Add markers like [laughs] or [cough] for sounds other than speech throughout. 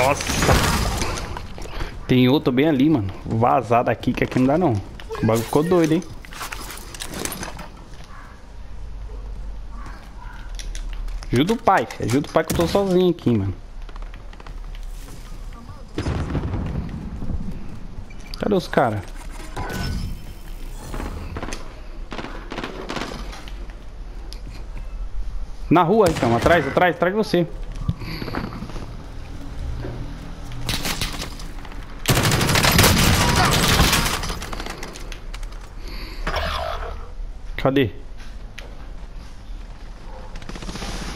Nossa. Tem outro bem ali, mano. Vazado aqui, que aqui não dá não. O bagulho ficou doido, hein? Ajuda o pai, ajuda o pai que eu tô sozinho aqui, mano. Cadê os caras? Na rua, então, atrás, atrás, atrás de você. Cadê?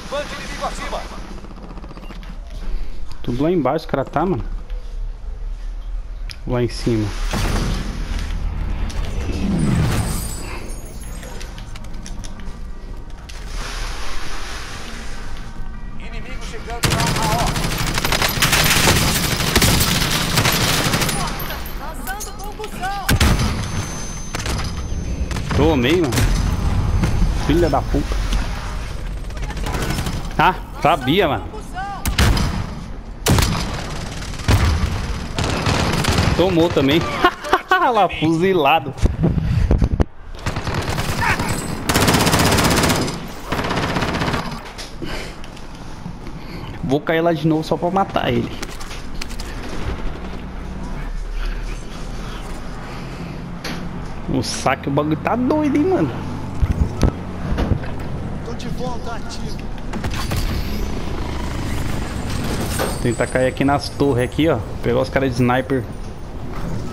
Bande inimigo acima. Tudo lá embaixo, o cara tá, mano. Lá em cima. Inimigo chegando na AO. Tomei, mano. Filha da puta. Ah, sabia, mano. Tomou também. [laughs] lá, fuzilado. Vou cair lá de novo só pra matar ele. O saque, o bagulho tá doido, hein, mano. Volta ativo. Tentar cair aqui nas torres aqui, ó. Pegar os caras de sniper.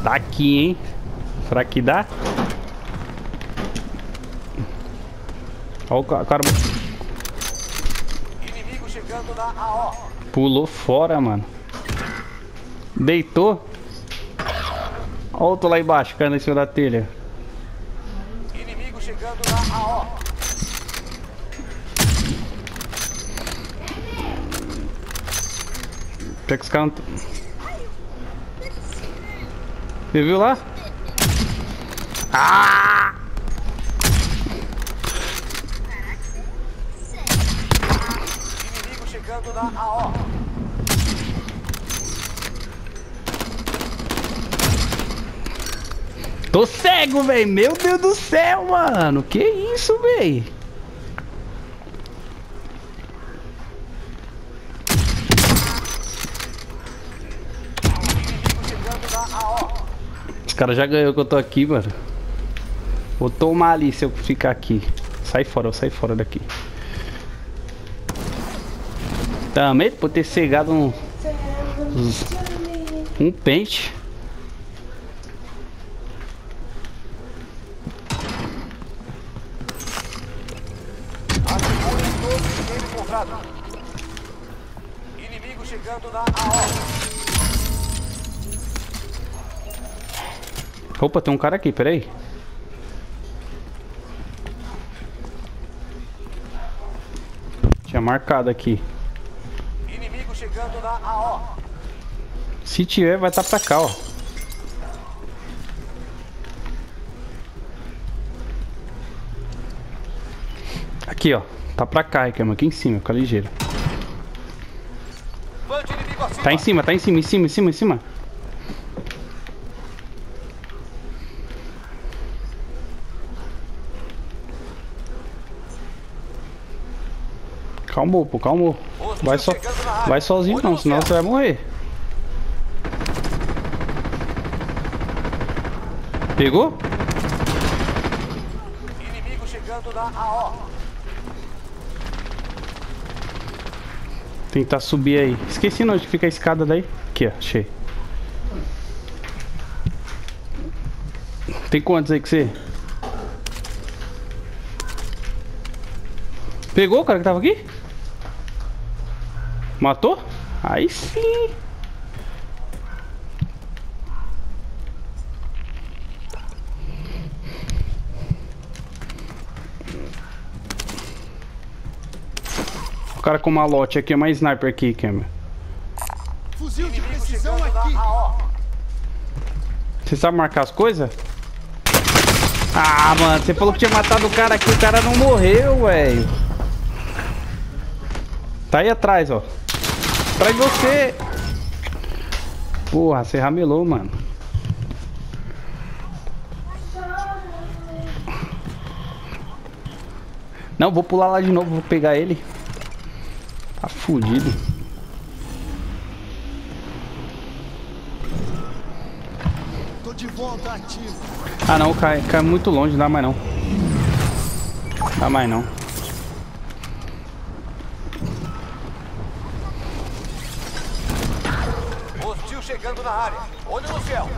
Tá aqui, hein? Será que dá? Ó o ca- cara Inimigo chegando na AO. pulou fora, mano. Deitou. Ó outro lá embaixo, caindo em cima da telha. Inimigo chegando na AO. Até que os viu lá? Ah! Inimigo chegando na AO. Tô cego, velho. Meu Deus do céu, mano. Que isso, velho? Inimigo chegando na AO. Os caras já ganhou que eu tô aqui, mano. Vou tomar ali se eu ficar aqui. Sai fora, eu saio fora daqui. Também por ter cegado um. Um pente. Inimigo chegando na AO. Opa, tem um cara aqui, peraí. Tinha marcado aqui. Inimigo chegando na AO. Se tiver, vai estar tá pra cá, ó. Aqui, ó. Tá pra cá, Ikema. Aqui em cima, fica ligeiro. Tá em cima, tá em cima, em cima, em cima, em cima. Calmou, pô, calmou. Vai, so... vai sozinho não, senão você vai morrer. Pegou? Inimigo chegando na AO. Tentar subir aí. Esqueci onde fica a escada daí. Aqui, ó, achei. Tem quantos aí que você? Pegou o cara que tava aqui? Matou? Aí sim. O cara com malote aqui, é mais sniper aqui, Cameron. Fuzil de precisão aqui. Você sabe marcar as coisas? Ah, mano, você falou que tinha matado o cara aqui, o cara não morreu, velho. Tá aí atrás, ó. Atrás de você. Porra, você ramelou, mano. Não, vou pular lá de novo, vou pegar ele. Tá fudido. Tô de volta ativo. Ah não, cai, cai muito longe, não dá mais não. Dá mais não. Chegando na área. Olho no céu.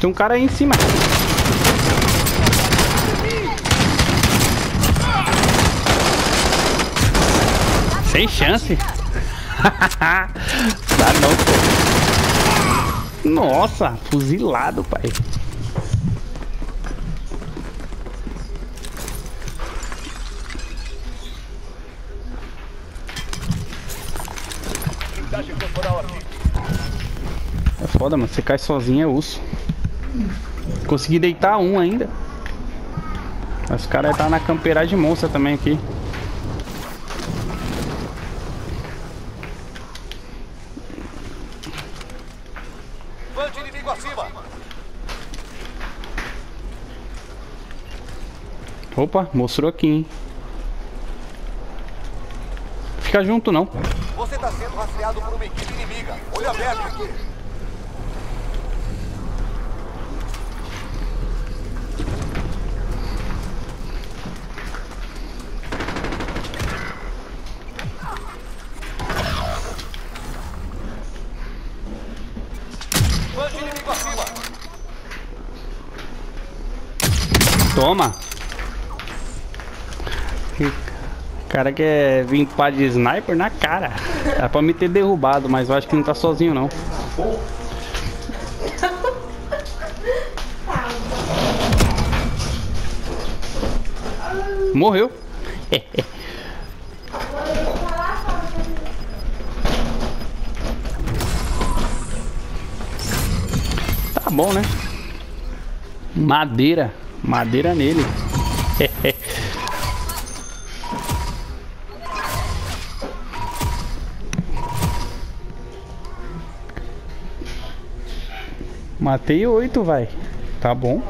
Tem um cara aí em cima. Sem chance. Dá [laughs] não, pô. Nossa, fuzilado, pai. Corporal. É foda, mano. Você cai sozinho é urso. Consegui deitar um ainda. Mas o cara tá na campeiragem monstra também aqui. Inimigo acima. Opa, mostrou aqui, hein? Fica junto não. Você está sendo rastreado por uma equipe inimiga. Olho aberto aqui. Toma. O cara quer vir pá de sniper na cara. Era pra me ter derrubado, mas eu acho que não tá sozinho não. Morreu. [laughs] Tá bom, né? Madeira. Madeira nele. [laughs] Matei oito, vai. Tá bom.